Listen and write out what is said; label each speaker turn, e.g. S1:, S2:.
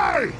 S1: way!